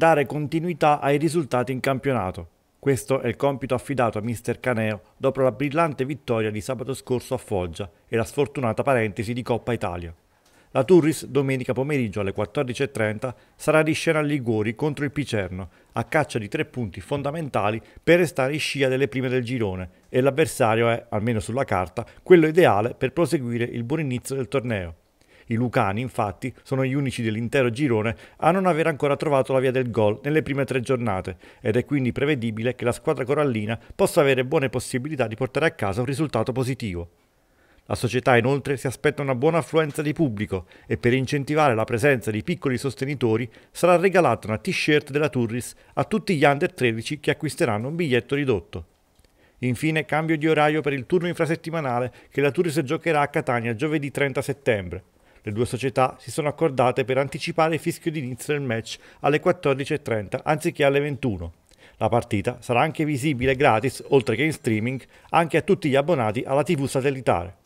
dare continuità ai risultati in campionato. Questo è il compito affidato a mister Caneo dopo la brillante vittoria di sabato scorso a Foggia e la sfortunata parentesi di Coppa Italia. La Turris domenica pomeriggio alle 14.30 sarà di scena a Liguori contro il Picerno, a caccia di tre punti fondamentali per restare in scia delle prime del girone e l'avversario è, almeno sulla carta, quello ideale per proseguire il buon inizio del torneo. I Lucani, infatti, sono gli unici dell'intero girone a non aver ancora trovato la via del gol nelle prime tre giornate ed è quindi prevedibile che la squadra corallina possa avere buone possibilità di portare a casa un risultato positivo. La società inoltre si aspetta una buona affluenza di pubblico e per incentivare la presenza di piccoli sostenitori sarà regalata una t-shirt della Turris a tutti gli under 13 che acquisteranno un biglietto ridotto. Infine cambio di orario per il turno infrasettimanale che la Turris giocherà a Catania giovedì 30 settembre. Le due società si sono accordate per anticipare il fischio d'inizio del match alle 14.30 anziché alle 21. La partita sarà anche visibile gratis, oltre che in streaming, anche a tutti gli abbonati alla TV satellitare.